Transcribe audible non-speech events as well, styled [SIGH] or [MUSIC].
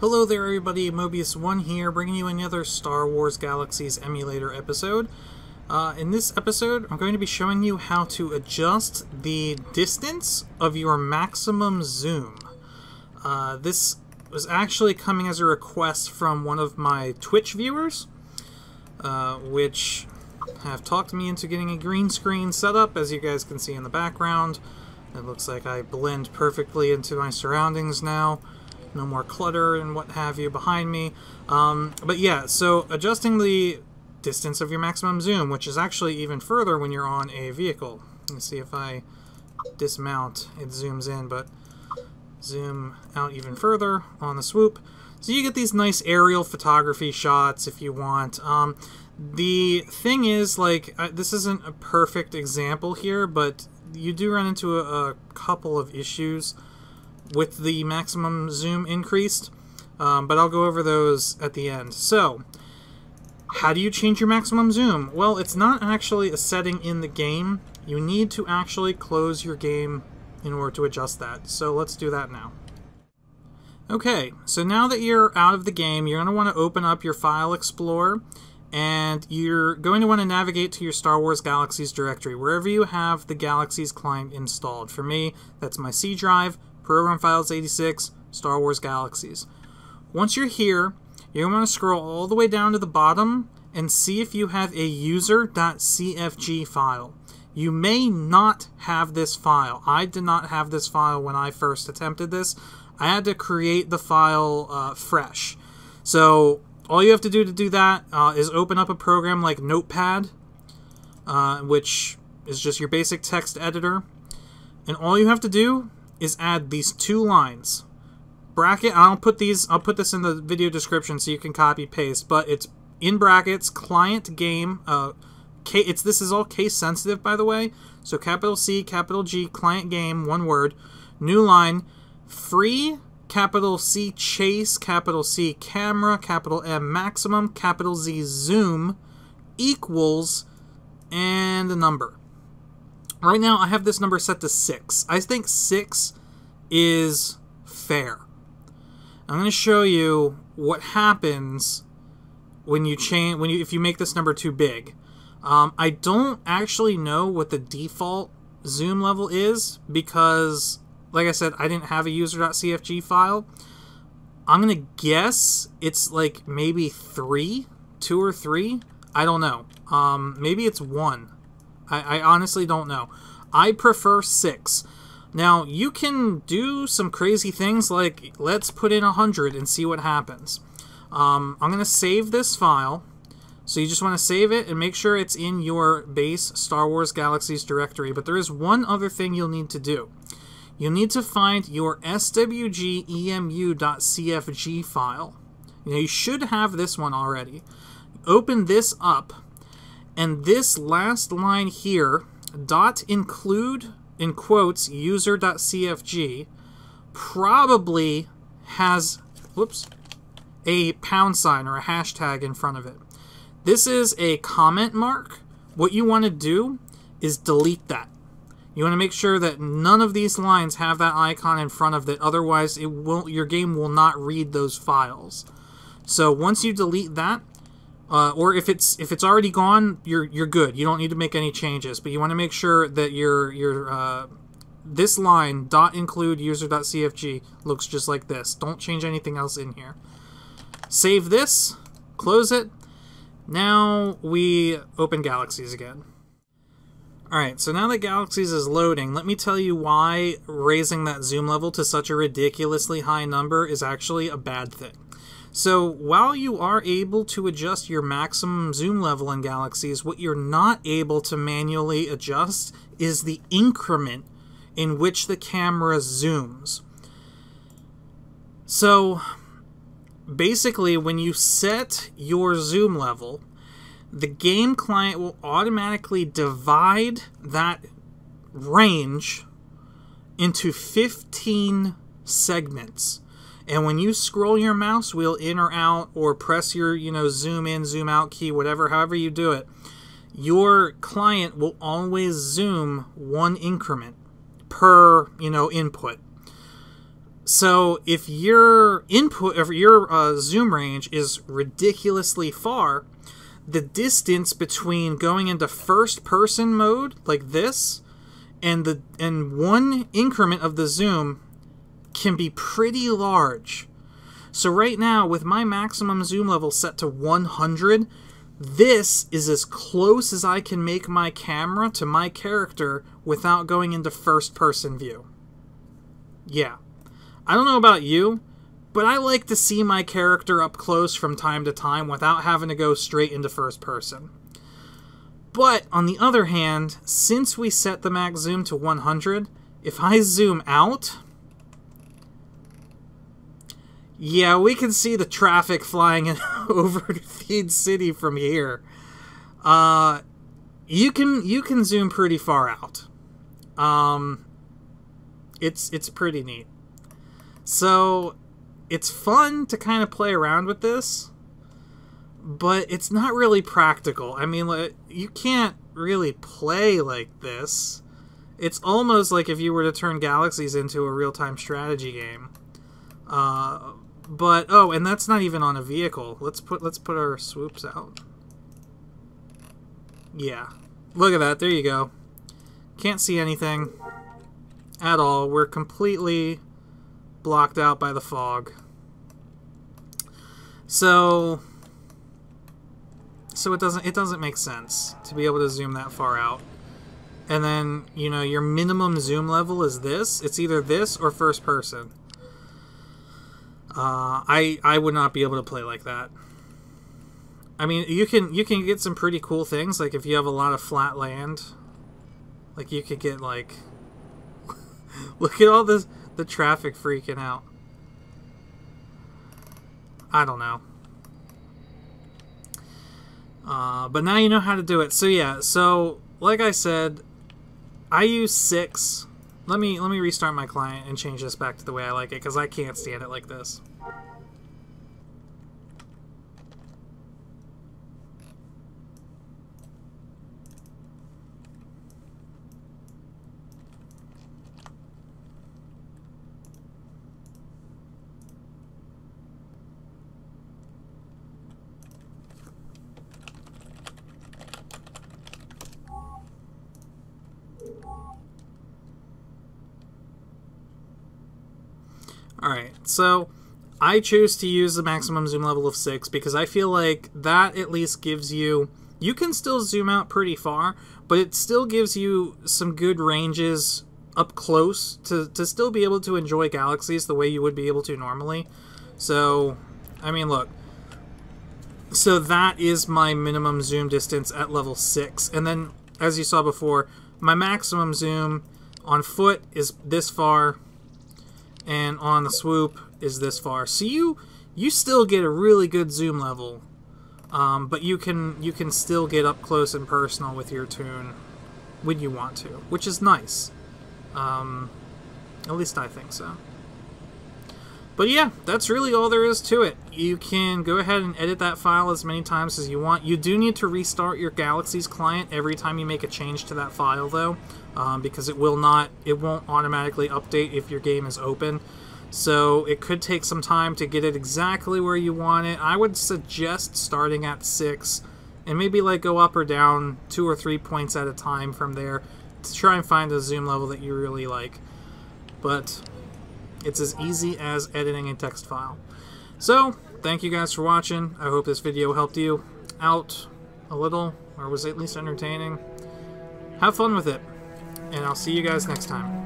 Hello there everybody, Mobyus1 here, bringing you another Star Wars Galaxies emulator episode. Uh, in this episode, I'm going to be showing you how to adjust the distance of your maximum zoom. Uh, this was actually coming as a request from one of my Twitch viewers, uh, which have talked me into getting a green screen set up, as you guys can see in the background. It looks like I blend perfectly into my surroundings now no more clutter and what have you behind me. Um, but yeah, so adjusting the distance of your maximum zoom, which is actually even further when you're on a vehicle. Let's see if I dismount, it zooms in, but zoom out even further on the swoop. So you get these nice aerial photography shots if you want. Um, the thing is, like, uh, this isn't a perfect example here, but you do run into a, a couple of issues with the maximum zoom increased, um, but I'll go over those at the end. So, how do you change your maximum zoom? Well, it's not actually a setting in the game. You need to actually close your game in order to adjust that. So let's do that now. Okay, so now that you're out of the game, you're going to want to open up your File Explorer and you're going to want to navigate to your Star Wars Galaxies directory, wherever you have the Galaxies client installed. For me, that's my C drive, Program Files 86, Star Wars Galaxies. Once you're here, you're going to scroll all the way down to the bottom and see if you have a user.cfg file. You may not have this file. I did not have this file when I first attempted this. I had to create the file uh, fresh. So all you have to do to do that uh, is open up a program like Notepad, uh, which is just your basic text editor. And all you have to do is add these two lines. Bracket, I'll put these, I'll put this in the video description so you can copy paste, but it's in brackets, client game, uh, K, it's, this is all case sensitive, by the way, so capital C, capital G, client game, one word, new line, free, capital C, chase, capital C, camera, capital M, maximum, capital Z, zoom, equals, and a number. Right now, I have this number set to 6. I think 6 is fair. I'm going to show you what happens when you change when you if you make this number too big. Um, I don't actually know what the default zoom level is because, like I said, I didn't have a user.cfg file. I'm gonna guess it's like maybe three, two or three. I don't know. Um, maybe it's one. I, I honestly don't know. I prefer six. Now, you can do some crazy things like let's put in 100 and see what happens. Um, I'm going to save this file. So you just want to save it and make sure it's in your base Star Wars Galaxies directory. But there is one other thing you'll need to do. You'll need to find your swgemu.cfg file. Know, you should have this one already. Open this up and this last line here, dot include, in quotes, user.cfg, probably has, whoops, a pound sign or a hashtag in front of it. This is a comment mark. What you want to do is delete that. You want to make sure that none of these lines have that icon in front of it. Otherwise, it will your game will not read those files. So once you delete that, uh, or if it's if it's already gone, you're you're good. You don't need to make any changes, but you want to make sure that your your uh, this line dot include user.cfg looks just like this. Don't change anything else in here. Save this, close it. Now we open Galaxies again. Alright, so now that Galaxies is loading, let me tell you why raising that zoom level to such a ridiculously high number is actually a bad thing. So while you are able to adjust your maximum zoom level in Galaxies, what you're not able to manually adjust is the increment in which the camera zooms. So basically, when you set your zoom level, the game client will automatically divide that range into 15 segments. And when you scroll your mouse wheel in or out or press your, you know, zoom in, zoom out key, whatever, however you do it, your client will always zoom one increment per, you know, input. so if your input, if your uh, zoom range is ridiculously far, the distance between going into first person mode like this and the and one increment of the zoom can be pretty large. So right now with my maximum zoom level set to 100, this is as close as I can make my camera to my character without going into first person view. Yeah. I don't know about you, but I like to see my character up close from time to time without having to go straight into first person. But on the other hand, since we set the max zoom to 100, if I zoom out, yeah, we can see the traffic flying [LAUGHS] over Theed City from here. Uh, you can you can zoom pretty far out. Um, it's it's pretty neat. So it's fun to kind of play around with this, but it's not really practical. I mean, you can't really play like this. It's almost like if you were to turn Galaxies into a real-time strategy game. Uh, but oh, and that's not even on a vehicle. Let's put let's put our swoops out. Yeah. Look at that. There you go. Can't see anything at all. We're completely blocked out by the fog. So so it doesn't it doesn't make sense to be able to zoom that far out. And then, you know, your minimum zoom level is this. It's either this or first person. Uh, I I would not be able to play like that. I mean, you can you can get some pretty cool things like if you have a lot of flat land, like you could get like [LAUGHS] look at all this the traffic freaking out. I don't know. Uh, but now you know how to do it. So yeah, so like I said, I use six let me let me restart my client and change this back to the way I like it because I can't stand it like this. Alright, so I choose to use the maximum zoom level of 6 because I feel like that at least gives you... You can still zoom out pretty far, but it still gives you some good ranges up close to, to still be able to enjoy galaxies the way you would be able to normally. So, I mean, look. So that is my minimum zoom distance at level 6. And then, as you saw before, my maximum zoom on foot is this far, and on the swoop is this far. So you you still get a really good zoom level, um, but you can you can still get up close and personal with your toon when you want to, which is nice. Um, at least I think so. But yeah, that's really all there is to it. You can go ahead and edit that file as many times as you want. You do need to restart your Galaxies client every time you make a change to that file, though, um, because it will not, it won't automatically update if your game is open. So it could take some time to get it exactly where you want it. I would suggest starting at 6 and maybe like go up or down two or three points at a time from there to try and find a zoom level that you really like. But it's as easy as editing a text file. So, thank you guys for watching. I hope this video helped you out a little, or was at least entertaining. Have fun with it, and I'll see you guys next time.